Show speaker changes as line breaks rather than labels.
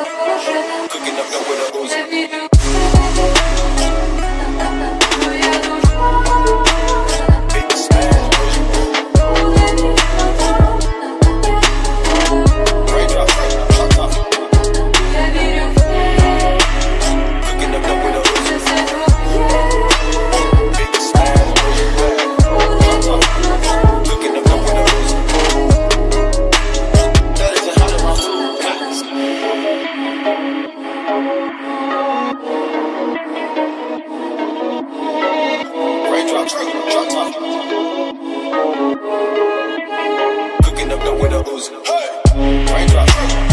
Cooking up with booze. Hey! Raindrop.